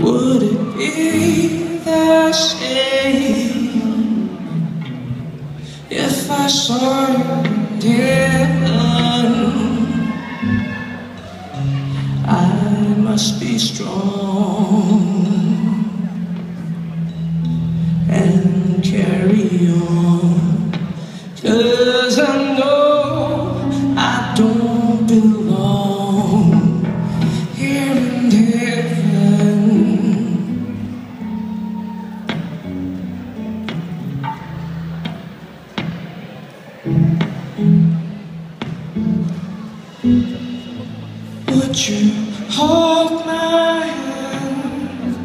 Would it be the same if I saw you heaven? I must be strong and carry on. Would you hold my hand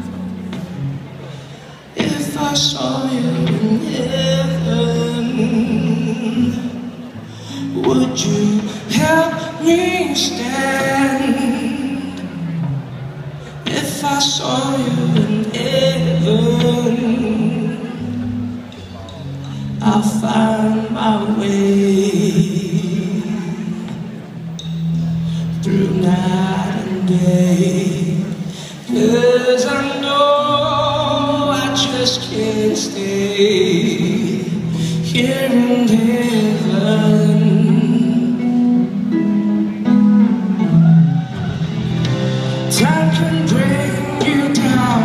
if I saw you in heaven? Would you help me stand if I saw you in heaven? I'll find my way night. Cause I know I just can't stay here in heaven. Time can bring you down,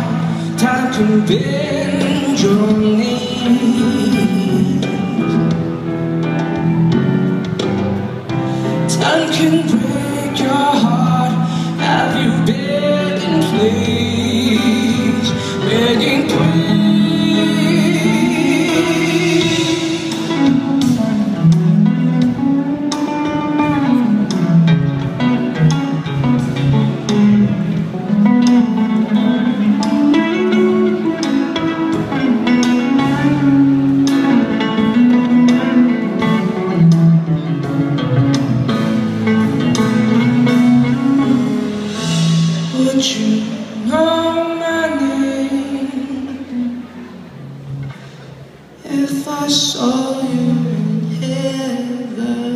time can bend your knees. Time can your heart. Have you begging, you know my name? If I saw you in heaven